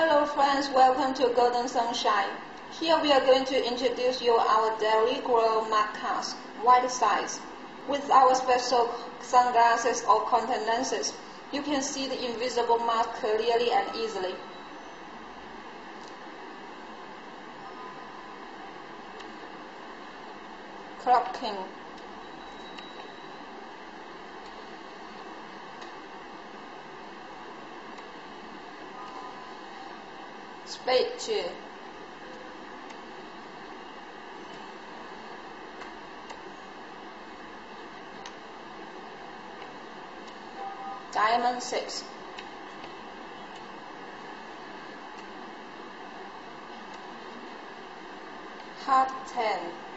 Hello friends, welcome to Golden Sunshine. Here we are going to introduce you our Dal Negro Mask wide size. With our special sunglasses or contact lenses, you can see the invisible mask clearly and easily. Clocking spade 2 diamond 6 heart 10